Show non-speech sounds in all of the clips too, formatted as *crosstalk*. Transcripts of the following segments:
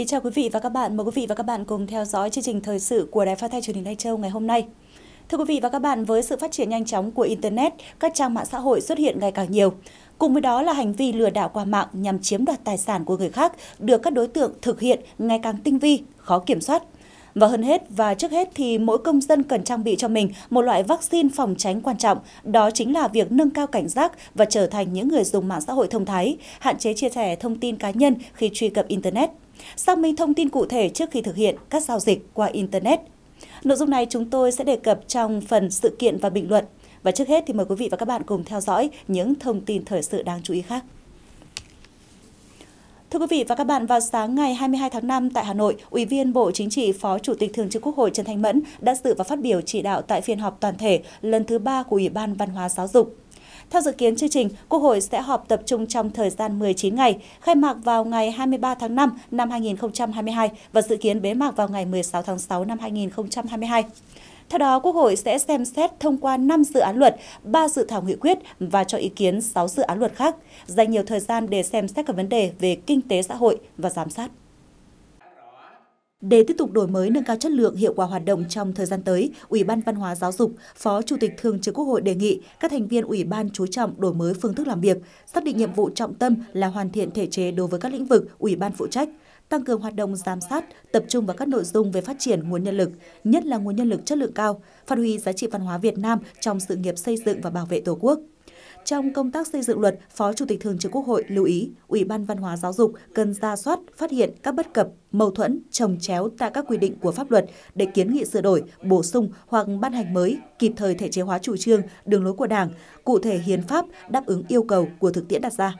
Kính chào quý vị và các bạn. Mời quý vị và các bạn cùng theo dõi chương trình thời sự của Đài Phát thanh Truyền hình Lai Châu ngày hôm nay. Thưa quý vị và các bạn, với sự phát triển nhanh chóng của internet, các trang mạng xã hội xuất hiện ngày càng nhiều. Cùng với đó là hành vi lừa đảo qua mạng nhằm chiếm đoạt tài sản của người khác được các đối tượng thực hiện ngày càng tinh vi, khó kiểm soát. Và hơn hết và trước hết thì mỗi công dân cần trang bị cho mình một loại vaccine phòng tránh quan trọng, đó chính là việc nâng cao cảnh giác và trở thành những người dùng mạng xã hội thông thái, hạn chế chia sẻ thông tin cá nhân khi truy cập internet xác minh thông tin cụ thể trước khi thực hiện các giao dịch qua Internet. Nội dung này chúng tôi sẽ đề cập trong phần sự kiện và bình luận. Và trước hết thì mời quý vị và các bạn cùng theo dõi những thông tin thời sự đáng chú ý khác. Thưa quý vị và các bạn, vào sáng ngày 22 tháng 5 tại Hà Nội, Ủy viên Bộ Chính trị, Phó Chủ tịch Thường trực Quốc hội Trần Thanh Mẫn đã dự và phát biểu chỉ đạo tại phiên họp toàn thể lần thứ ba của Ủy ban Văn hóa Giáo dục. Theo dự kiến chương trình, Quốc hội sẽ họp tập trung trong thời gian 19 ngày, khai mạc vào ngày 23 tháng 5 năm 2022 và dự kiến bế mạc vào ngày 16 tháng 6 năm 2022. Theo đó, Quốc hội sẽ xem xét thông qua 5 dự án luật, 3 dự thảo nghị quyết và cho ý kiến 6 dự án luật khác, dành nhiều thời gian để xem xét các vấn đề về kinh tế xã hội và giám sát. Để tiếp tục đổi mới nâng cao chất lượng hiệu quả hoạt động trong thời gian tới, Ủy ban Văn hóa Giáo dục, Phó Chủ tịch Thường trực Quốc hội đề nghị các thành viên Ủy ban chú trọng đổi mới phương thức làm việc, xác định nhiệm vụ trọng tâm là hoàn thiện thể chế đối với các lĩnh vực Ủy ban phụ trách, tăng cường hoạt động giám sát, tập trung vào các nội dung về phát triển nguồn nhân lực, nhất là nguồn nhân lực chất lượng cao, phát huy giá trị văn hóa Việt Nam trong sự nghiệp xây dựng và bảo vệ Tổ quốc. Trong công tác xây dựng luật, Phó Chủ tịch Thường trực Quốc hội lưu ý, Ủy ban Văn hóa Giáo dục cần ra soát, phát hiện các bất cập, mâu thuẫn, trồng chéo tại các quy định của pháp luật để kiến nghị sửa đổi, bổ sung hoặc ban hành mới, kịp thời thể chế hóa chủ trương, đường lối của Đảng, cụ thể hiến pháp đáp ứng yêu cầu của thực tiễn đặt ra.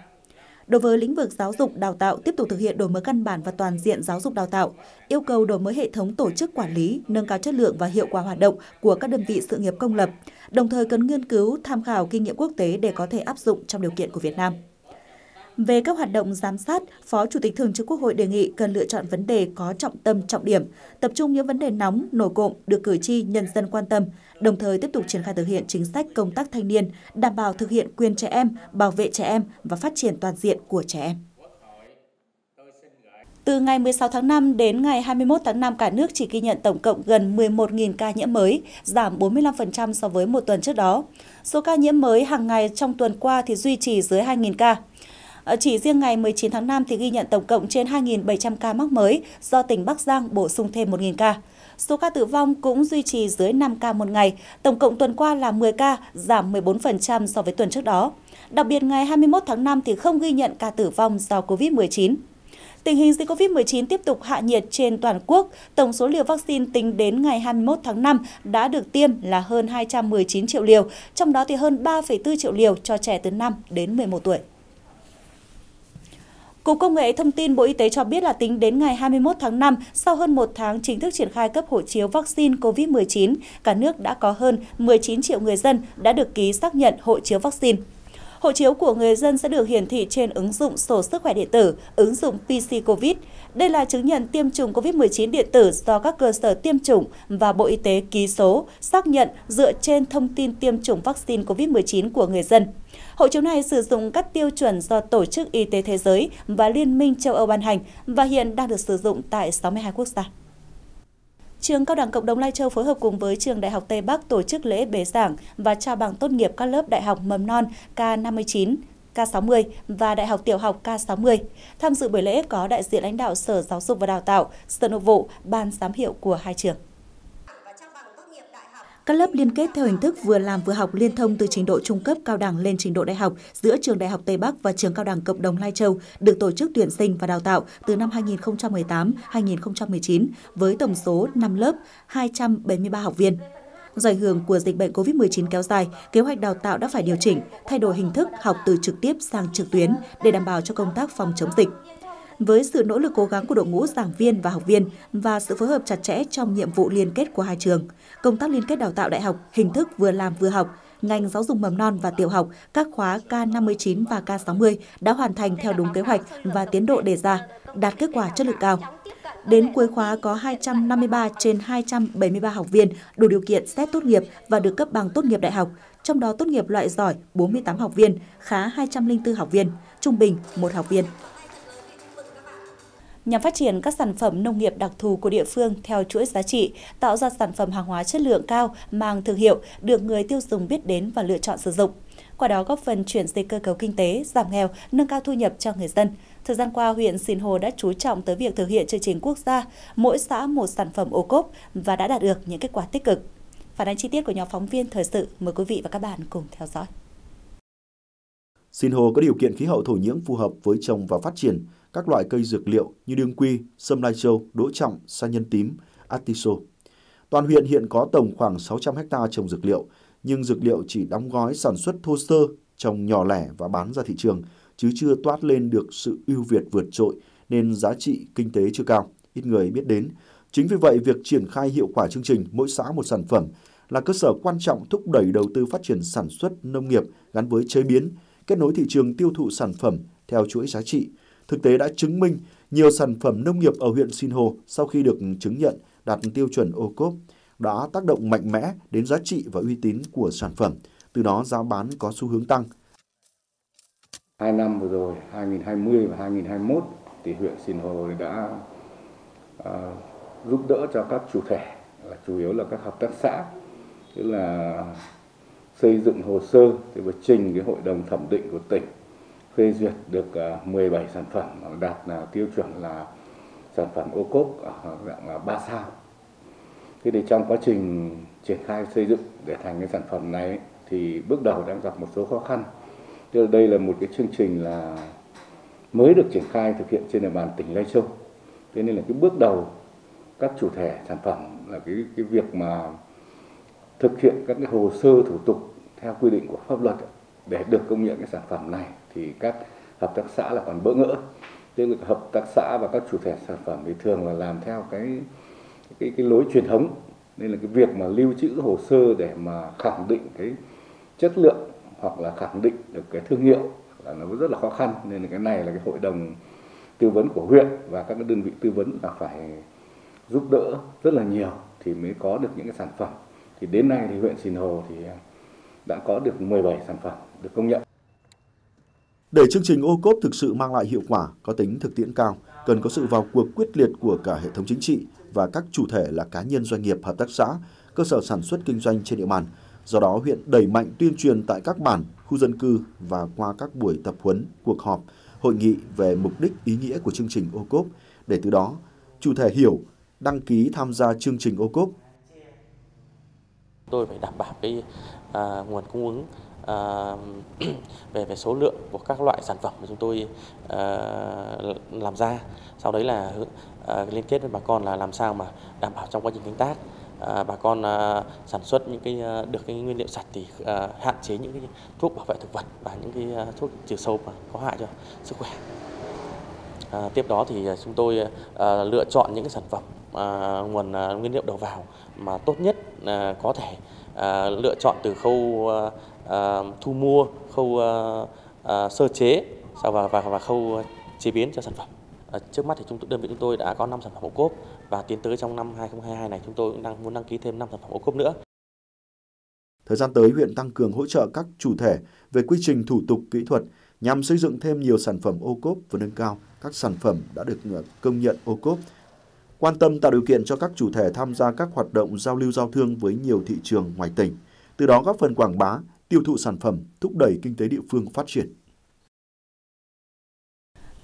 Đối với lĩnh vực giáo dục đào tạo tiếp tục thực hiện đổi mới căn bản và toàn diện giáo dục đào tạo, yêu cầu đổi mới hệ thống tổ chức quản lý, nâng cao chất lượng và hiệu quả hoạt động của các đơn vị sự nghiệp công lập, đồng thời cần nghiên cứu, tham khảo kinh nghiệm quốc tế để có thể áp dụng trong điều kiện của Việt Nam. Về các hoạt động giám sát, Phó Chủ tịch Thường trực Quốc hội đề nghị cần lựa chọn vấn đề có trọng tâm trọng điểm, tập trung những vấn đề nóng, nổi cộm được cử tri, nhân dân quan tâm, đồng thời tiếp tục triển khai thực hiện chính sách công tác thanh niên, đảm bảo thực hiện quyền trẻ em, bảo vệ trẻ em và phát triển toàn diện của trẻ em. Từ ngày 16 tháng 5 đến ngày 21 tháng 5, cả nước chỉ ghi nhận tổng cộng gần 11.000 ca nhiễm mới, giảm 45% so với một tuần trước đó. Số ca nhiễm mới hàng ngày trong tuần qua thì duy trì dưới 2.000 ca. Ờ, chỉ riêng ngày 19 tháng 5 thì ghi nhận tổng cộng trên 2.700 ca mắc mới do tỉnh Bắc Giang bổ sung thêm 1.000 ca. Số ca tử vong cũng duy trì dưới 5 ca một ngày, tổng cộng tuần qua là 10 ca, giảm 14% so với tuần trước đó. Đặc biệt ngày 21 tháng 5 thì không ghi nhận ca tử vong do COVID-19. Tình hình dịch COVID-19 tiếp tục hạ nhiệt trên toàn quốc. Tổng số liều vaccine tính đến ngày 21 tháng 5 đã được tiêm là hơn 219 triệu liều, trong đó thì hơn 3,4 triệu liều cho trẻ từ 5 đến 11 tuổi. Cục Công nghệ Thông tin Bộ Y tế cho biết là tính đến ngày 21 tháng 5, sau hơn một tháng chính thức triển khai cấp hộ chiếu vaccine COVID-19, cả nước đã có hơn 19 triệu người dân đã được ký xác nhận hộ chiếu vaccine. Hộ chiếu của người dân sẽ được hiển thị trên ứng dụng sổ sức khỏe điện tử, ứng dụng PC COVID. Đây là chứng nhận tiêm chủng COVID-19 điện tử do các cơ sở tiêm chủng và Bộ Y tế ký số, xác nhận dựa trên thông tin tiêm chủng vaccine COVID-19 của người dân. Hộ chiếu này sử dụng các tiêu chuẩn do Tổ chức Y tế Thế giới và Liên minh châu Âu ban hành và hiện đang được sử dụng tại 62 quốc gia. Trường Cao đẳng Cộng đồng Lai Châu phối hợp cùng với Trường Đại học Tây Bắc tổ chức lễ bế giảng và trao bằng tốt nghiệp các lớp Đại học Mầm non K59, K60 và Đại học Tiểu học K60. Tham dự buổi lễ có đại diện lãnh đạo Sở Giáo dục và Đào tạo, Sở Nội vụ, Ban giám hiệu của hai trường. Các lớp liên kết theo hình thức vừa làm vừa học liên thông từ trình độ trung cấp cao đẳng lên trình độ đại học giữa Trường Đại học Tây Bắc và Trường Cao đẳng Cộng đồng Lai Châu được tổ chức tuyển sinh và đào tạo từ năm 2018-2019 với tổng số 5 lớp, 273 học viên. Do ảnh hưởng của dịch bệnh COVID-19 kéo dài, kế hoạch đào tạo đã phải điều chỉnh, thay đổi hình thức học từ trực tiếp sang trực tuyến để đảm bảo cho công tác phòng chống dịch với sự nỗ lực cố gắng của đội ngũ giảng viên và học viên và sự phối hợp chặt chẽ trong nhiệm vụ liên kết của hai trường, công tác liên kết đào tạo đại học hình thức vừa làm vừa học, ngành giáo dục mầm non và tiểu học, các khóa K59 và K60 đã hoàn thành theo đúng kế hoạch và tiến độ đề ra, đạt kết quả chất lượng cao. Đến cuối khóa có 253 trên 273 học viên đủ điều kiện xét tốt nghiệp và được cấp bằng tốt nghiệp đại học, trong đó tốt nghiệp loại giỏi 48 học viên, khá 204 học viên, trung bình một học viên nhằm phát triển các sản phẩm nông nghiệp đặc thù của địa phương theo chuỗi giá trị, tạo ra sản phẩm hàng hóa chất lượng cao, mang thương hiệu, được người tiêu dùng biết đến và lựa chọn sử dụng. Qua đó góp phần chuyển dịch cơ cấu kinh tế, giảm nghèo, nâng cao thu nhập cho người dân. Thời gian qua, huyện Sinh Hồ đã chú trọng tới việc thực hiện chương trình quốc gia mỗi xã một sản phẩm ô cốp và đã đạt được những kết quả tích cực. Phản ánh chi tiết của nhóm phóng viên thời sự mời quý vị và các bạn cùng theo dõi. Sinh Hồ có điều kiện khí hậu thổ nhưỡng phù hợp với trồng và phát triển các loại cây dược liệu như đương quy, sâm lai châu, đỗ trọng, sa nhân tím, atiso. Toàn huyện hiện có tổng khoảng 600 ha trồng dược liệu, nhưng dược liệu chỉ đóng gói sản xuất thô sơ, trồng nhỏ lẻ và bán ra thị trường, chứ chưa toát lên được sự ưu việt vượt trội nên giá trị kinh tế chưa cao, ít người biết đến. Chính vì vậy, việc triển khai hiệu quả chương trình mỗi xã một sản phẩm là cơ sở quan trọng thúc đẩy đầu tư phát triển sản xuất nông nghiệp gắn với chế biến, kết nối thị trường tiêu thụ sản phẩm theo chuỗi giá trị. Thực tế đã chứng minh nhiều sản phẩm nông nghiệp ở huyện Sinh Hồ sau khi được chứng nhận đạt tiêu chuẩn ô cốp đã tác động mạnh mẽ đến giá trị và uy tín của sản phẩm, từ đó giá bán có xu hướng tăng. Hai năm vừa rồi, 2020 và 2021, thì huyện Sinh Hồ đã à, giúp đỡ cho các chủ thể, là chủ yếu là các hợp tác xã, tức là xây dựng hồ sơ thì phải trình cái hội đồng thẩm định của tỉnh phê duyệt được à, 17 sản phẩm đạt à, tiêu chuẩn là sản phẩm ô cốp dạng 3 sao Thế thì trong quá trình triển khai xây dựng để thành cái sản phẩm này thì bước đầu đang gặp một số khó khăn. Tức đây là một cái chương trình là mới được triển khai thực hiện trên địa bàn tỉnh Lai Châu. Thế nên là cái bước đầu các chủ thể sản phẩm là cái cái việc mà thực hiện các cái hồ sơ thủ tục theo quy định của pháp luật để được công nhận cái sản phẩm này thì các hợp tác xã là còn bỡ ngỡ. Tức là hợp tác xã và các chủ thể sản phẩm thì thường là làm theo cái cái cái lối truyền thống. Nên là cái việc mà lưu trữ hồ sơ để mà khẳng định cái chất lượng hoặc là khẳng định được cái thương hiệu là nó rất là khó khăn. Nên là cái này là cái hội đồng tư vấn của huyện và các cái đơn vị tư vấn là phải giúp đỡ rất là nhiều thì mới có được những cái sản phẩm. Thì đến nay thì huyện Sìn Hồ thì đã có được 17 sản phẩm được công nhận. Để chương trình ô cốp thực sự mang lại hiệu quả, có tính thực tiễn cao, cần có sự vào cuộc quyết liệt của cả hệ thống chính trị và các chủ thể là cá nhân doanh nghiệp, hợp tác xã, cơ sở sản xuất kinh doanh trên địa bàn. Do đó, huyện đẩy mạnh tuyên truyền tại các bản, khu dân cư và qua các buổi tập huấn, cuộc họp, hội nghị về mục đích ý nghĩa của chương trình ô cốp để từ đó chủ thể hiểu, đăng ký tham gia chương trình ô cốp. Tôi phải đảm bảo cái à, nguồn cung ứng à, *clears throat* về về số lượng của các loại sản phẩm mà chúng tôi à, làm ra. Sau đấy là à, liên kết với bà con là làm sao mà đảm bảo trong quá trình canh tác. À, bà con à, sản xuất những cái được cái nguyên liệu sạch thì à, hạn chế những cái thuốc bảo vệ thực vật và những cái à, thuốc trừ sâu mà có hại cho sức khỏe. À, tiếp đó thì chúng tôi à, lựa chọn những cái sản phẩm à, nguồn à, nguyên liệu đầu vào mà tốt nhất à, có thể à, lựa chọn từ khâu à, à, thu mua khâu à, à, sơ chế và, và và khâu chế biến cho sản phẩm À, trước mắt thì chúng đơn vị chúng tôi đã có 5 sản phẩm ô cốp và tiến tới trong năm 2022 này chúng tôi cũng đang muốn đăng ký thêm 5 sản phẩm ô cốp nữa. Thời gian tới, huyện tăng cường hỗ trợ các chủ thể về quy trình thủ tục kỹ thuật nhằm xây dựng thêm nhiều sản phẩm ô cốp và nâng cao các sản phẩm đã được à, công nhận ô cốp. Quan tâm tạo điều kiện cho các chủ thể tham gia các hoạt động giao lưu giao thương với nhiều thị trường ngoài tỉnh, từ đó góp phần quảng bá, tiêu thụ sản phẩm, thúc đẩy kinh tế địa phương phát triển.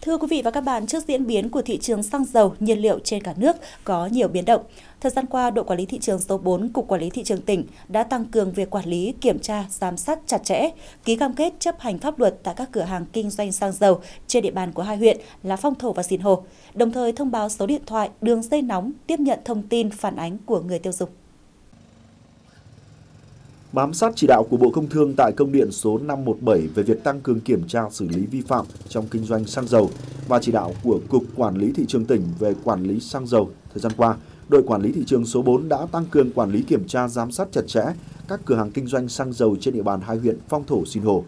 Thưa quý vị và các bạn, trước diễn biến của thị trường xăng dầu, nhiên liệu trên cả nước có nhiều biến động. Thời gian qua, đội quản lý thị trường số 4 Cục Quản lý Thị trường tỉnh đã tăng cường việc quản lý, kiểm tra, giám sát chặt chẽ, ký cam kết chấp hành pháp luật tại các cửa hàng kinh doanh xăng dầu trên địa bàn của hai huyện là Phong Thổ và Sìn Hồ, đồng thời thông báo số điện thoại, đường dây nóng tiếp nhận thông tin phản ánh của người tiêu dùng. Bám sát chỉ đạo của Bộ Công Thương tại công điện số 517 về việc tăng cường kiểm tra xử lý vi phạm trong kinh doanh xăng dầu và chỉ đạo của Cục Quản lý Thị trường tỉnh về quản lý xăng dầu thời gian qua, đội quản lý thị trường số 4 đã tăng cường quản lý kiểm tra giám sát chặt chẽ các cửa hàng kinh doanh xăng dầu trên địa bàn hai huyện Phong Thổ, Sinh Hồ.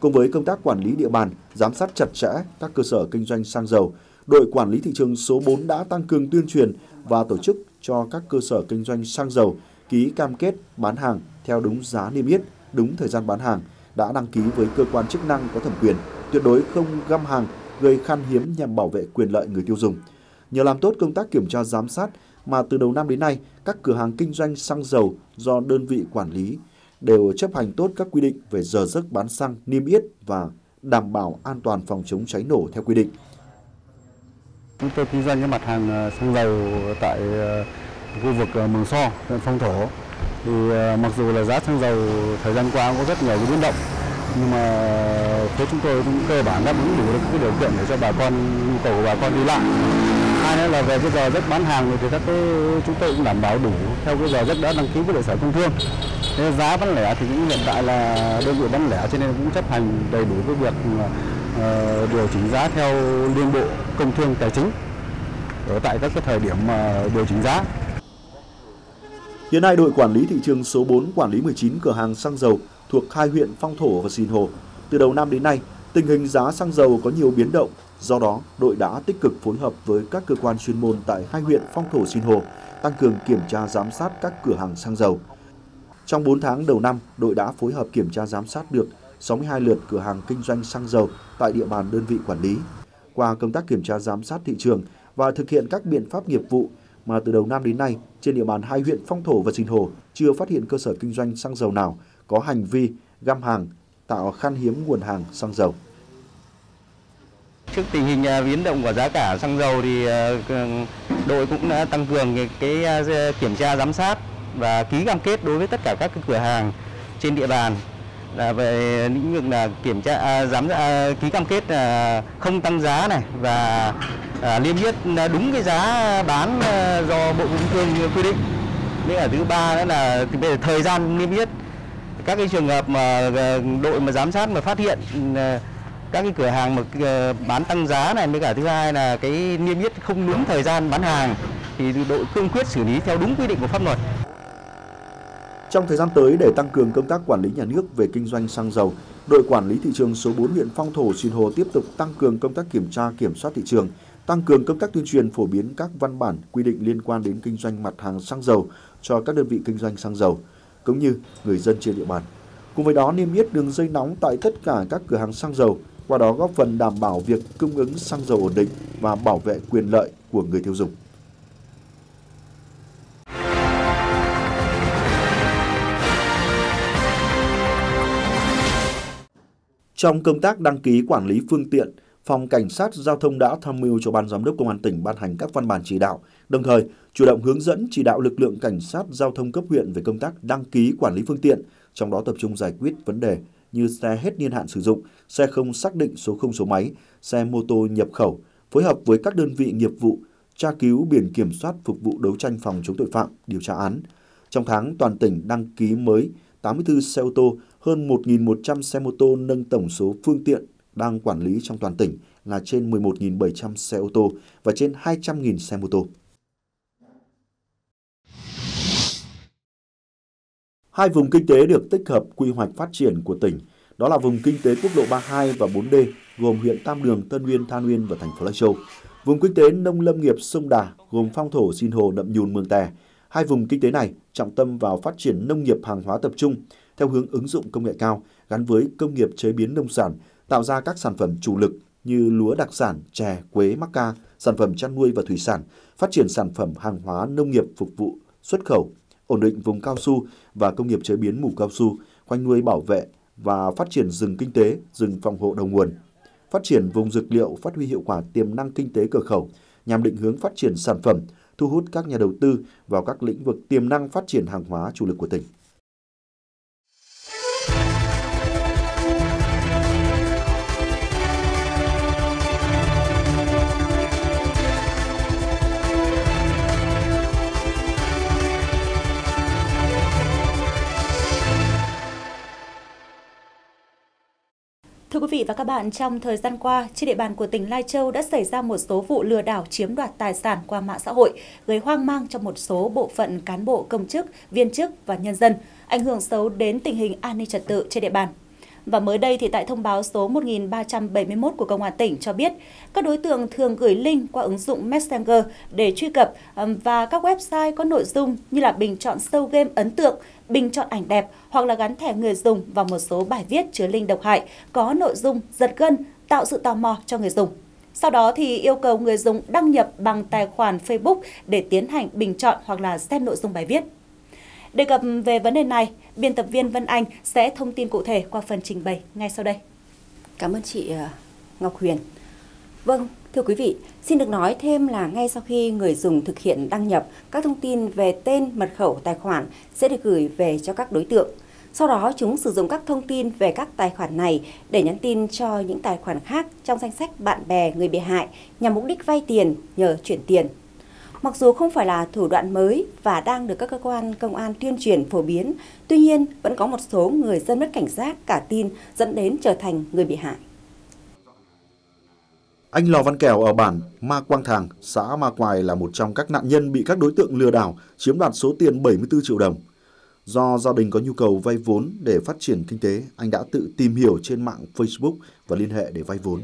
Cùng với công tác quản lý địa bàn, giám sát chặt chẽ các cơ sở kinh doanh xăng dầu, đội quản lý thị trường số 4 đã tăng cường tuyên truyền và tổ chức cho các cơ sở kinh doanh xăng dầu ký cam kết bán hàng theo đúng giá niêm yết, đúng thời gian bán hàng, đã đăng ký với cơ quan chức năng có thẩm quyền, tuyệt đối không găm hàng gây khan hiếm nhằm bảo vệ quyền lợi người tiêu dùng. Nhờ làm tốt công tác kiểm tra giám sát mà từ đầu năm đến nay, các cửa hàng kinh doanh xăng dầu do đơn vị quản lý đều chấp hành tốt các quy định về giờ giấc bán xăng, niêm yết và đảm bảo an toàn phòng chống cháy nổ theo quy định. Chúng tôi kinh doanh cái mặt hàng ờ, xăng dầu tại ờ, khu vực ờ, Mường So, huyện Phong Thổ. Thì ờ, mặc dù là giá xăng dầu thời gian qua có rất nhiều cái biến động, nhưng mà ờ, phía chúng tôi cũng cơ bản đáp ứng đủ được cái điều kiện để cho bà con nhu cầu của bà con đi lại. Hai nữa là về cái giờ giấc bán hàng thì các cái chúng tôi cũng đảm bảo đủ theo cái giờ giấc đã đăng ký với sở công thương. Thế giá bán lẻ thì cũng hiện tại là đơn vị bán lẻ cho nên cũng chấp hành đầy đủ cái việc uh, điều chỉnh giá theo liên bộ công thương tài chính ở tại các cái thời điểm mà điều chỉnh giá. Hiện nay đội quản lý thị trường số 4 quản lý 19 cửa hàng xăng dầu thuộc hai huyện Phong Thổ và Sìn Hồ. Từ đầu năm đến nay, tình hình giá xăng dầu có nhiều biến động, do đó đội đã tích cực phối hợp với các cơ quan chuyên môn tại hai huyện Phong Thổ Sìn Hồ tăng cường kiểm tra giám sát các cửa hàng xăng dầu. Trong 4 tháng đầu năm, đội đã phối hợp kiểm tra giám sát được 62 lượt cửa hàng kinh doanh xăng dầu tại địa bàn đơn vị quản lý. Qua công tác kiểm tra giám sát thị trường và thực hiện các biện pháp nghiệp vụ mà từ đầu năm đến nay trên địa bàn hai huyện Phong Thổ và Sinh Hồ chưa phát hiện cơ sở kinh doanh xăng dầu nào có hành vi găm hàng, tạo khan hiếm nguồn hàng xăng dầu. Trước tình hình à, biến động của giá cả xăng dầu thì à, đội cũng đã tăng cường cái à, kiểm tra giám sát và ký cam kết đối với tất cả các cửa hàng trên địa bàn là về lĩnh vực là kiểm tra giám ký cam kết không tăng giá này và à, niêm yết à, đúng cái giá bán à, do bộ công thương quy định. Nên là thứ ba nữa là bây giờ thời gian niêm yết các cái trường hợp mà à, đội mà giám sát mà phát hiện các cái cửa hàng mà bán tăng giá này với cả thứ hai là cái niêm yết không đúng thời gian bán hàng thì đội cương quyết xử lý theo đúng quy định của pháp luật. Trong thời gian tới để tăng cường công tác quản lý nhà nước về kinh doanh xăng dầu, đội quản lý thị trường số 4 huyện Phong Thổ Sinh Hồ tiếp tục tăng cường công tác kiểm tra kiểm soát thị trường, tăng cường công tác tuyên truyền phổ biến các văn bản quy định liên quan đến kinh doanh mặt hàng xăng dầu cho các đơn vị kinh doanh xăng dầu cũng như người dân trên địa bàn. Cùng với đó niêm yết đường dây nóng tại tất cả các cửa hàng xăng dầu, qua đó góp phần đảm bảo việc cung ứng xăng dầu ổn định và bảo vệ quyền lợi của người tiêu dùng. Trong công tác đăng ký quản lý phương tiện, Phòng Cảnh sát Giao thông đã tham mưu cho Ban Giám đốc Công an tỉnh ban hành các văn bản chỉ đạo, đồng thời chủ động hướng dẫn chỉ đạo lực lượng cảnh sát giao thông cấp huyện về công tác đăng ký quản lý phương tiện, trong đó tập trung giải quyết vấn đề như xe hết niên hạn sử dụng, xe không xác định số không số máy, xe mô tô nhập khẩu, phối hợp với các đơn vị nghiệp vụ, tra cứu biển kiểm soát phục vụ đấu tranh phòng chống tội phạm, điều tra án. Trong tháng, toàn tỉnh đăng ký mới 84 xe ô tô, hơn 1.100 xe mô tô nâng tổng số phương tiện đang quản lý trong toàn tỉnh là trên 11.700 xe ô tô và trên 200.000 xe mô tô. Hai vùng kinh tế được tích hợp quy hoạch phát triển của tỉnh, đó là vùng kinh tế quốc lộ 32 và 4D, gồm huyện Tam Đường, Tân Uyên, Than Uyên và thành phố Lai Châu. Vùng kinh tế nông lâm nghiệp sông Đà, gồm Phong Thổ, Xin Hồ, Nậm Nhùn, Mường Tè. Hai vùng kinh tế này trọng tâm vào phát triển nông nghiệp hàng hóa tập trung theo hướng ứng dụng công nghệ cao gắn với công nghiệp chế biến nông sản, tạo ra các sản phẩm chủ lực như lúa đặc sản, chè, quế, mắc ca, sản phẩm chăn nuôi và thủy sản, phát triển sản phẩm hàng hóa nông nghiệp phục vụ xuất khẩu, ổn định vùng cao su và công nghiệp chế biến mủ cao su, khoanh nuôi bảo vệ và phát triển rừng kinh tế, rừng phòng hộ đầu nguồn. Phát triển vùng dược liệu phát huy hiệu quả tiềm năng kinh tế cửa khẩu nhằm định hướng phát triển sản phẩm, thu hút các nhà đầu tư vào các lĩnh vực tiềm năng phát triển hàng hóa chủ lực của tỉnh. Vị và các bạn, trong thời gian qua, trên địa bàn của tỉnh Lai Châu đã xảy ra một số vụ lừa đảo chiếm đoạt tài sản qua mạng xã hội, gây hoang mang cho một số bộ phận cán bộ công chức, viên chức và nhân dân, ảnh hưởng xấu đến tình hình an ninh trật tự trên địa bàn. Và mới đây thì tại thông báo số 1371 của Công an tỉnh cho biết, các đối tượng thường gửi link qua ứng dụng Messenger để truy cập và các website có nội dung như là bình chọn sâu game ấn tượng, bình chọn ảnh đẹp hoặc là gắn thẻ người dùng vào một số bài viết chứa link độc hại có nội dung giật gân, tạo sự tò mò cho người dùng. Sau đó thì yêu cầu người dùng đăng nhập bằng tài khoản Facebook để tiến hành bình chọn hoặc là xem nội dung bài viết. Đề cập về vấn đề này, biên tập viên Vân Anh sẽ thông tin cụ thể qua phần trình bày ngay sau đây. Cảm ơn chị à, Ngọc Huyền. Vâng, thưa quý vị, xin được nói thêm là ngay sau khi người dùng thực hiện đăng nhập, các thông tin về tên, mật khẩu tài khoản sẽ được gửi về cho các đối tượng. Sau đó chúng sử dụng các thông tin về các tài khoản này để nhắn tin cho những tài khoản khác trong danh sách bạn bè người bị hại nhằm mục đích vay tiền nhờ chuyển tiền. Mặc dù không phải là thủ đoạn mới và đang được các cơ quan công an tuyên truyền phổ biến, tuy nhiên vẫn có một số người dân mất cảnh giác cả tin dẫn đến trở thành người bị hại. Anh Lò Văn Kèo ở bản Ma Quang Thàng, xã Ma Quài là một trong các nạn nhân bị các đối tượng lừa đảo chiếm đoạt số tiền 74 triệu đồng. Do gia đình có nhu cầu vay vốn để phát triển kinh tế, anh đã tự tìm hiểu trên mạng Facebook và liên hệ để vay vốn.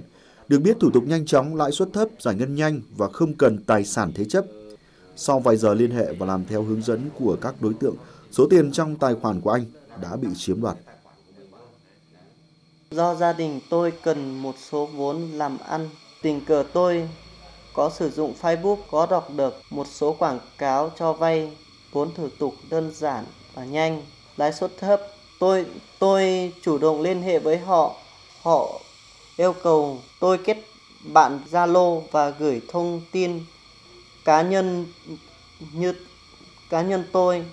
Được biết thủ tục nhanh chóng, lãi suất thấp, giải ngân nhanh và không cần tài sản thế chấp. Sau vài giờ liên hệ và làm theo hướng dẫn của các đối tượng, số tiền trong tài khoản của anh đã bị chiếm đoạt. Do gia đình tôi cần một số vốn làm ăn, tình cờ tôi có sử dụng Facebook có đọc được một số quảng cáo cho vay vốn thủ tục đơn giản và nhanh, lãi suất thấp. Tôi tôi chủ động liên hệ với họ. Họ yêu cầu tôi kết bạn Zalo và gửi thông tin cá nhân như cá nhân tôi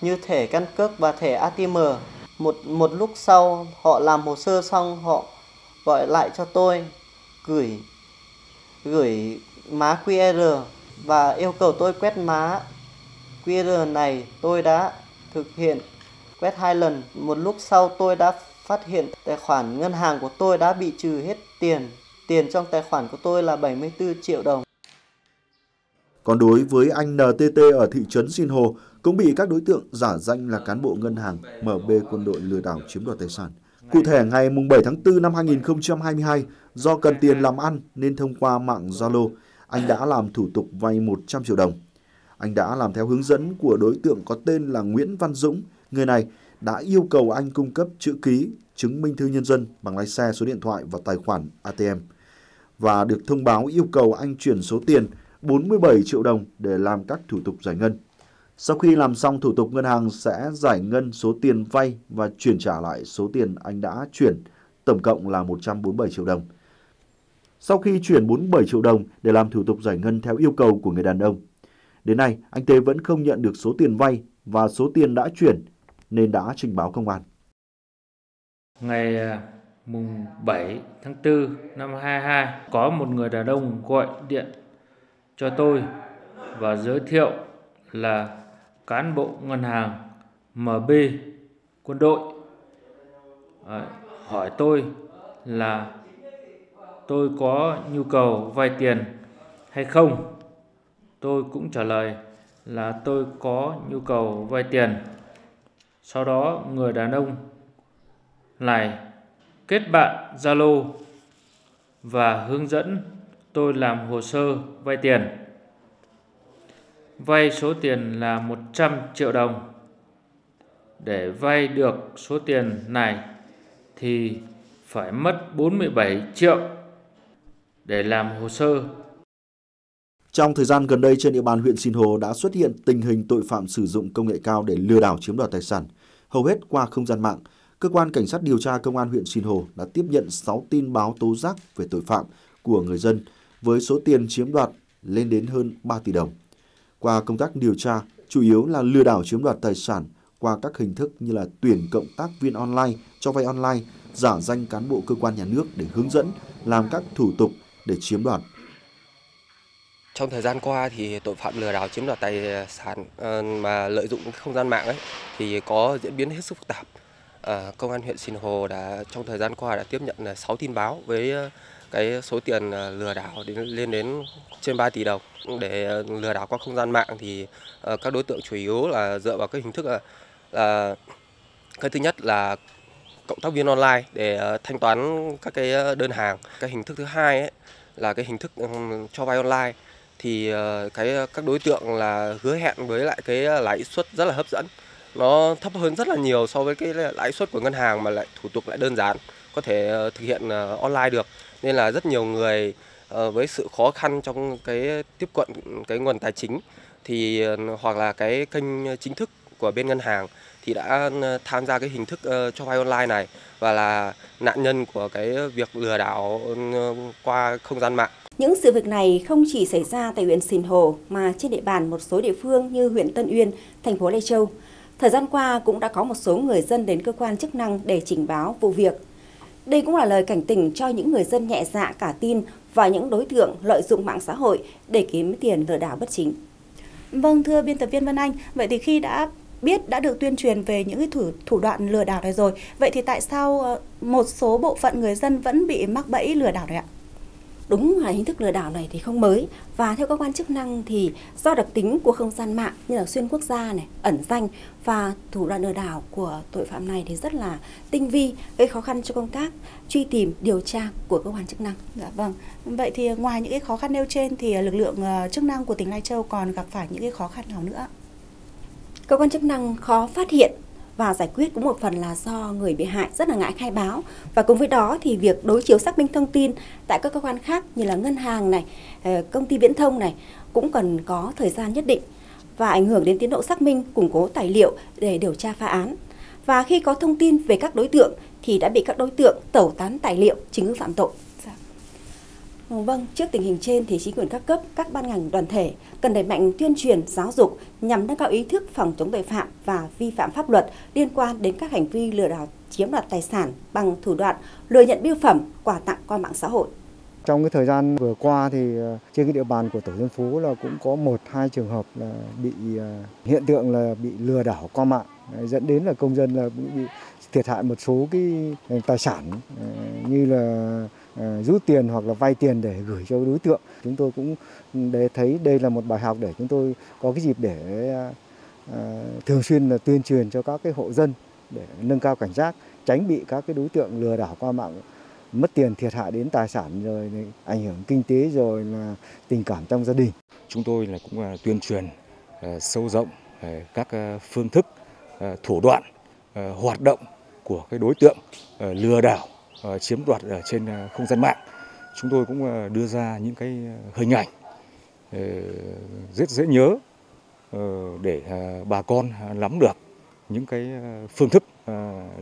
như thẻ căn cước và thẻ ATM. Một một lúc sau họ làm hồ sơ xong họ gọi lại cho tôi gửi gửi má QR và yêu cầu tôi quét má QR này tôi đã thực hiện quét hai lần. Một lúc sau tôi đã phát hiện tài khoản ngân hàng của tôi đã bị trừ hết tiền. Tiền trong tài khoản của tôi là 74 triệu đồng. Còn đối với anh NTT ở thị trấn Sinh Hồ cũng bị các đối tượng giả danh là cán bộ ngân hàng MB quân đội lừa đảo chiếm đoạt tài sản. Cụ thể ngày 7 tháng 4 năm 2022, do cần tiền làm ăn nên thông qua mạng Zalo, anh đã làm thủ tục vay 100 triệu đồng. Anh đã làm theo hướng dẫn của đối tượng có tên là Nguyễn Văn Dũng. Người này đã yêu cầu anh cung cấp chữ ký, chứng minh thư nhân dân bằng lái xe, số điện thoại và tài khoản ATM. Và được thông báo yêu cầu anh chuyển số tiền 47 triệu đồng để làm các thủ tục giải ngân. Sau khi làm xong thủ tục ngân hàng sẽ giải ngân số tiền vay và chuyển trả lại số tiền anh đã chuyển, tổng cộng là 147 triệu đồng. Sau khi chuyển 47 triệu đồng để làm thủ tục giải ngân theo yêu cầu của người đàn ông, Đến nay, anh Tê vẫn không nhận được số tiền vay và số tiền đã chuyển nên đã trình báo công an. Ngày à, mùng 7 tháng 4 năm 22 có một người đàn ông gọi điện cho tôi và giới thiệu là cán bộ ngân hàng MB quân đội à, hỏi tôi là tôi có nhu cầu vay tiền hay không Tôi cũng trả lời là tôi có nhu cầu vay tiền. Sau đó, người đàn ông này kết bạn Zalo và hướng dẫn tôi làm hồ sơ vay tiền. Vay số tiền là 100 triệu đồng. Để vay được số tiền này thì phải mất 47 triệu để làm hồ sơ trong thời gian gần đây trên địa bàn huyện Sinh Hồ đã xuất hiện tình hình tội phạm sử dụng công nghệ cao để lừa đảo chiếm đoạt tài sản, hầu hết qua không gian mạng. Cơ quan Cảnh sát điều tra Công an huyện Sinh Hồ đã tiếp nhận 6 tin báo tố giác về tội phạm của người dân với số tiền chiếm đoạt lên đến hơn 3 tỷ đồng. Qua công tác điều tra, chủ yếu là lừa đảo chiếm đoạt tài sản qua các hình thức như là tuyển cộng tác viên online, cho vay online, giả danh cán bộ cơ quan nhà nước để hướng dẫn làm các thủ tục để chiếm đoạt. Trong thời gian qua thì tội phạm lừa đảo chiếm đoạt tài sản ờ, mà lợi dụng không gian mạng ấy thì có diễn biến hết sức phức tạp. Ờ, công an huyện Sinh Hồ đã trong thời gian qua đã tiếp nhận 6 tin báo với ờ, cái số tiền lừa đảo đến lên đến trên 3 tỷ đồng. Để lừa đảo qua không gian mạng thì các đối tượng chủ yếu là dựa vào cái hình thức là, là cái thứ nhất là cộng tác viên online để thanh toán các cái đơn hàng. Cái hình thức thứ hai ấy là cái hình thức ừ, cho vay online, thì ờ, cái ờ, các đối tượng là hứa hẹn với lại cái ờ, lãi suất rất là hấp dẫn. Nó thấp hơn rất là nhiều so với cái lãi suất của ngân hàng mà lại thủ tục lại đơn giản, có thể thực hiện online được. Nên là rất nhiều người với sự khó khăn trong cái tiếp cận cái nguồn tài chính thì hoặc là cái kênh chính thức của bên ngân hàng thì đã tham gia cái hình thức cho vay online này và là nạn nhân của cái việc lừa đảo qua không gian mạng. Những sự việc này không chỉ xảy ra tại huyện Sìn Hồ mà trên địa bàn một số địa phương như huyện Tân Uyên, thành phố Lai Châu. Thời gian qua cũng đã có một số người dân đến cơ quan chức năng để trình báo vụ việc. Đây cũng là lời cảnh tỉnh cho những người dân nhẹ dạ cả tin và những đối tượng lợi dụng mạng xã hội để kiếm tiền lừa đảo bất chính. Vâng, thưa biên tập viên Vân Anh, vậy thì khi đã biết đã được tuyên truyền về những cái thủ thủ đoạn lừa đảo này rồi, vậy thì tại sao ờ, một số bộ phận người dân vẫn bị mắc bẫy lừa đảo này ạ? Đúng là hình thức lừa đảo này thì không mới và theo cơ quan chức năng thì do đặc tính của không gian mạng như là xuyên quốc gia này, ẩn danh và thủ đoạn lừa đảo của tội phạm này thì rất là tinh vi, gây khó khăn cho công tác truy tìm, điều tra của cơ quan chức năng. Dạ vâng. Vậy thì ngoài những cái khó khăn nêu trên thì lực lượng ờ, chức năng của tỉnh Lai Châu còn gặp phải những cái khó khăn nào nữa? Cơ quan chức năng khó phát hiện và giải quyết cũng một phần là do người bị hại rất là ngại khai báo và cùng với đó thì việc đối chiếu xác minh thông tin tại các cơ quan khác như là ngân hàng này, ờ, công ty viễn thông này cũng cần có thời gian nhất định và ảnh hưởng đến tiến độ xác minh, củng cố tài liệu để điều tra phá án. Và khi có thông tin về các đối tượng thì đã bị các đối tượng tẩu tán tài liệu chứng cứ phạm tội. Vâng, trước tình hình trên thì chính quyền các cấp, các ban ngành đoàn thể cần đẩy mạnh tuyên truyền giáo dục nhằm nâng cao ý thức phòng chống tội phạm và vi phạm pháp luật liên quan đến các hành vi lừa đảo chiếm đoạt tài sản bằng thủ đoạn lừa nhận biêu phẩm, quà tặng qua mạng xã hội. Trong cái thời gian vừa qua thì ờ, trên cái địa bàn của tổ dân phố là cũng có một hai trường hợp là bị ờ, hiện tượng là bị lừa đảo qua mạng dẫn đến là công dân là bị thiệt hại một số cái ờ, tài sản như là Ờ, rút tiền hoặc là vay tiền để gửi cho đối tượng. Chúng tôi cũng để thấy đây là một bài học để chúng tôi có cái dịp để ờ, ờ, thường xuyên là tuyên truyền cho các cái hộ dân để nâng cao cảnh giác, tránh bị các cái đối tượng lừa đảo qua mạng mất tiền thiệt hại đến tài sản rồi ảnh hưởng kinh tế rồi là tình cảm trong gia đình. Chúng tôi là cũng tuyên truyền sâu rộng các phương thức thủ đoạn hoạt động của cái đối tượng lừa đảo Ờ, chiếm đoạt ở trên ờ, không gian mạng. Chúng tôi cũng ờ, đưa ra những cái hình ảnh rất dễ nhớ để bà con nắm được những cái phương thức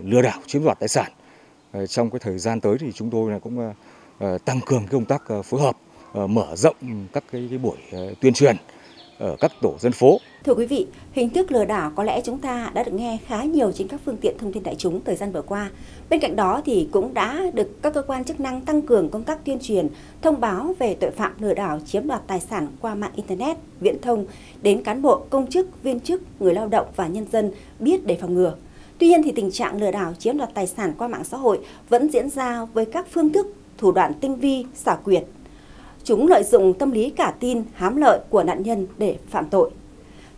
lừa đảo chiếm đoạt tài sản. Trong cái thời gian tới thì chúng tôi cũng tăng cường công tác phối hợp, mở rộng các cái buổi tuyên truyền ở các tổ dân phố. Thưa quý vị, hình thức lừa đảo có lẽ chúng ta đã được nghe khá nhiều trên các phương tiện thông tin đại chúng thời gian vừa qua. Bên cạnh đó thì cũng đã được các cơ quan chức năng tăng cường công tác tuyên truyền, thông báo về tội phạm lừa đảo chiếm đoạt tài sản qua mạng internet, viễn thông đến cán bộ, công chức, viên chức, người lao động và nhân dân biết để phòng ngừa. Tuy nhiên thì tình trạng lừa đảo chiếm đoạt tài sản qua mạng xã hội vẫn diễn ra với các phương thức, thủ đoạn tinh vi, xảo quyệt, Chúng lợi dụng tâm lý cả tin, hám lợi của nạn nhân để phạm tội.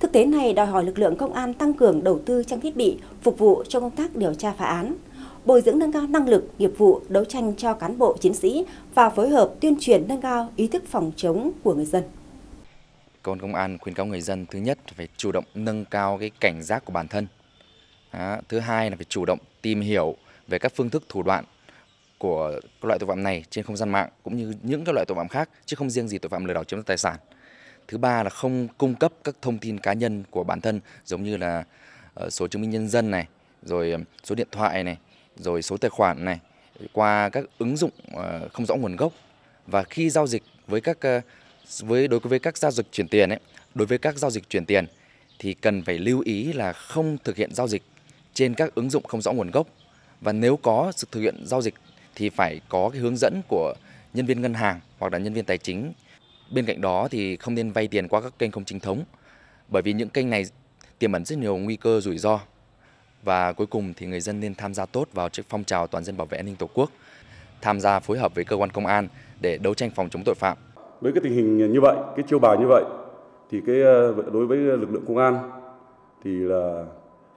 Thực tế này đòi hỏi lực lượng công an tăng cường đầu tư trang thiết bị phục vụ cho công tác điều tra phá án, bồi dưỡng nâng cao năng lực nghiệp vụ đấu tranh cho cán bộ chiến sĩ và phối hợp tuyên truyền nâng cao ý thức phòng chống của người dân. Cơ quan công an khuyến cáo người dân thứ nhất phải chủ động nâng cao cái cảnh giác của bản thân. Đó. Thứ hai là phải chủ động tìm hiểu về các phương thức thủ đoạn của loại tội phạm này trên không gian mạng cũng như những các loại tội phạm khác chứ không riêng gì tội phạm lừa đảo chiếm đoạt tài sản. Thứ ba là không cung cấp các thông tin cá nhân của bản thân giống như là ờ, số chứng minh nhân dân này, rồi ờ, số điện thoại này, rồi số tài khoản này qua các ứng dụng ờ, không rõ nguồn gốc và khi giao dịch với các với đối với các giao dịch chuyển tiền ấy, đối với các giao dịch chuyển tiền thì cần phải lưu ý là không thực hiện giao dịch trên các ứng dụng không rõ nguồn gốc và nếu có sự thực hiện giao dịch thì phải có cái hướng dẫn của nhân viên ngân hàng hoặc là nhân viên tài chính. Bên cạnh đó thì không nên vay tiền qua các kênh không chính thống bởi vì những kênh này tiềm ẩn rất nhiều nguy cơ rủi ro. Và cuối cùng thì người dân nên tham gia tốt vào phong trào toàn dân bảo vệ an ninh Tổ quốc, tham gia phối hợp với cơ quan công an để đấu tranh phòng chống tội phạm. Với cái tình hình như vậy, cái chiêu bài như vậy thì cái ờ, đối với lực lượng công an thì là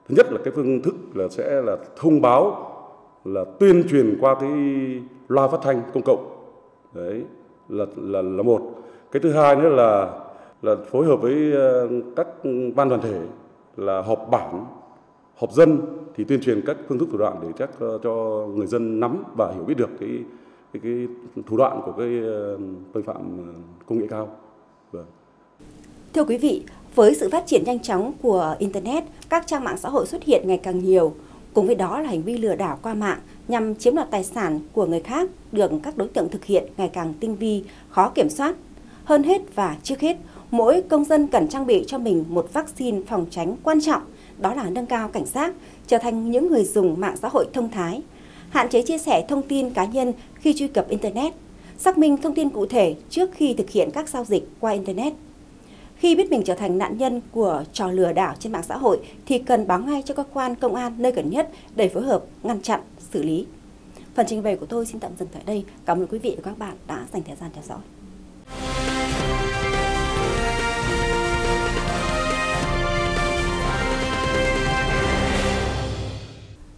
thứ nhất là cái phương thức là sẽ là thông báo là tuyên truyền qua cái loa phát thanh công cộng đấy là là là một cái thứ hai nữa là là phối hợp với ờ, các ban đoàn thể là họp bản họp dân thì tuyên truyền các phương thức thủ đoạn để chắc cho người dân nắm và hiểu biết được cái cái, cái thủ đoạn của cái ờ, tội phạm ờ, công nghệ cao. Vâng. Thưa quý vị, với sự phát triển nhanh chóng của Internet, các trang mạng xã hội xuất hiện ngày càng nhiều. Cùng với đó là hành vi lừa đảo qua mạng nhằm chiếm đoạt tài sản của người khác được các đối tượng thực hiện ngày càng tinh vi, khó kiểm soát. Hơn hết và trước hết, mỗi công dân cần trang bị cho mình một vaccine phòng tránh quan trọng, đó là nâng cao cảnh giác, trở thành những người dùng mạng xã hội thông thái, hạn chế chia sẻ thông tin cá nhân khi truy cập Internet, xác minh thông tin cụ thể trước khi thực hiện các giao dịch qua Internet. Khi biết mình trở thành nạn nhân của trò lừa đảo trên mạng xã hội thì cần báo ngay cho cơ quan công an nơi gần nhất để phối hợp ngăn chặn, xử lý. Phần trình bày của tôi xin tạm dừng tại đây. Cảm ơn quý vị và các bạn đã dành thời gian theo dõi.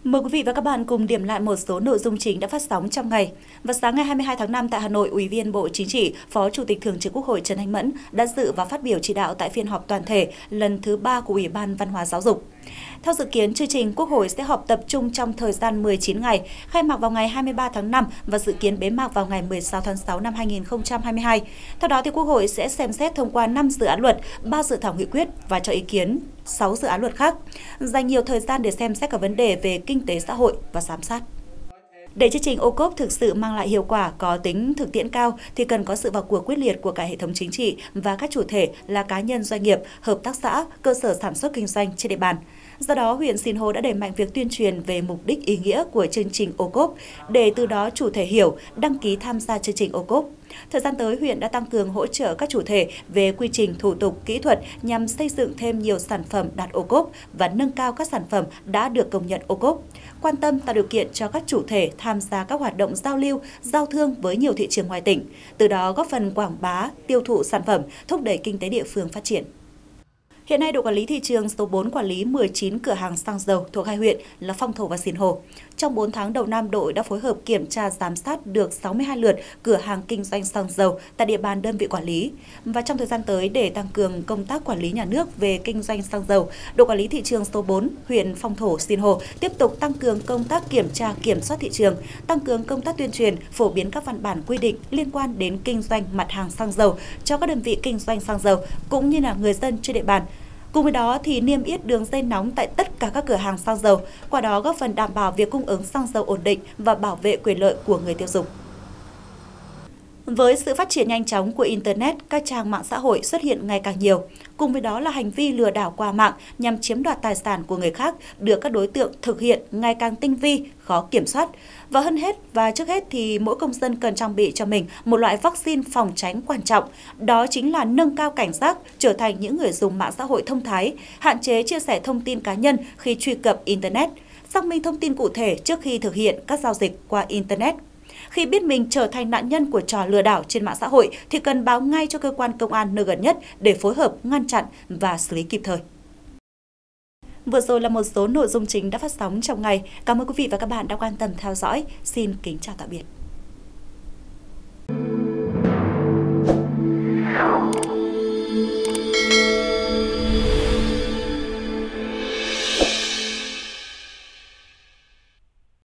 Mời quý vị và các bạn cùng điểm lại một số nội dung chính đã phát sóng trong ngày. Vào sáng ngày 22 tháng 5 tại Hà Nội, Ủy viên Bộ Chính trị, Phó Chủ tịch Thường trực Quốc hội Trần Anh Mẫn đã dự và phát biểu chỉ đạo tại phiên họp toàn thể lần thứ 3 của Ủy ban Văn hóa Giáo dục. Theo dự kiến, chương trình Quốc hội sẽ họp tập trung trong thời gian 19 ngày, khai mạc vào ngày 23 tháng 5 và dự kiến bế mạc vào ngày 16 tháng 6 năm 2022. Theo đó, thì Quốc hội sẽ xem xét thông qua 5 dự án luật, 3 dự thảo nghị quyết và cho ý kiến 6 dự án luật khác, dành nhiều thời gian để xem xét các vấn đề về kinh tế xã hội và giám sát. Để chương trình ô cốp thực sự mang lại hiệu quả có tính thực tiễn cao thì cần có sự vào cuộc quyết liệt của cả hệ thống chính trị và các chủ thể là cá nhân doanh nghiệp, hợp tác xã, cơ sở sản xuất kinh doanh trên địa bàn. Do đó, huyện Sinh Hồ đã đẩy mạnh việc tuyên truyền về mục đích ý nghĩa của chương trình ô cốp để từ đó chủ thể hiểu, đăng ký tham gia chương trình ô cốp. Thời gian tới, huyện đã tăng cường hỗ trợ các chủ thể về quy trình thủ tục kỹ thuật nhằm xây dựng thêm nhiều sản phẩm đạt ô cốp và nâng cao các sản phẩm đã được công nhận ô cốp. Quan tâm tạo điều kiện cho các chủ thể tham gia các hoạt động giao lưu, giao thương với nhiều thị trường ngoài tỉnh, từ đó góp phần quảng bá, tiêu thụ sản phẩm, thúc đẩy kinh tế địa phương phát triển. Hiện nay, đội quản lý thị trường số 4 quản lý 19 cửa hàng xăng dầu thuộc hai huyện là Phong Thổ và Sìn Hồ. Trong 4 tháng đầu năm, đội đã phối hợp kiểm tra giám sát được 62 lượt cửa hàng kinh doanh xăng dầu tại địa bàn đơn vị quản lý. Và trong thời gian tới, để tăng cường công tác quản lý nhà nước về kinh doanh xăng dầu, đội quản lý thị trường số 4 huyện Phong Thổ, Sìn Hồ tiếp tục tăng cường công tác kiểm tra kiểm soát thị trường, tăng cường công tác tuyên truyền, phổ biến các văn bản quy định liên quan đến kinh doanh mặt hàng xăng dầu cho các đơn vị kinh doanh xăng dầu cũng như là người dân trên địa bàn Cùng với đó thì niêm yết đường dây nóng tại tất cả các cửa hàng xăng dầu, qua đó góp phần đảm bảo việc cung ứng xăng dầu ổn định và bảo vệ quyền lợi của người tiêu dùng. Với sự phát triển nhanh chóng của Internet, các trang mạng xã hội xuất hiện ngày càng nhiều. Cùng với đó là hành vi lừa đảo qua mạng nhằm chiếm đoạt tài sản của người khác được các đối tượng thực hiện ngày càng tinh vi, khó kiểm soát. Và hơn hết và trước hết thì mỗi công dân cần trang bị cho mình một loại vaccine phòng tránh quan trọng. Đó chính là nâng cao cảnh giác, trở thành những người dùng mạng xã hội thông thái, hạn chế chia sẻ thông tin cá nhân khi truy cập Internet, xác minh thông tin cụ thể trước khi thực hiện các giao dịch qua Internet khi biết mình trở thành nạn nhân của trò lừa đảo trên mạng xã hội, thì cần báo ngay cho cơ quan công an nơi gần nhất để phối hợp ngăn chặn và xử lý kịp thời. Vừa rồi là một số nội dung chính đã phát sóng trong ngày. Cảm ơn quý vị và các bạn đã quan tâm theo dõi. Xin kính chào tạm biệt.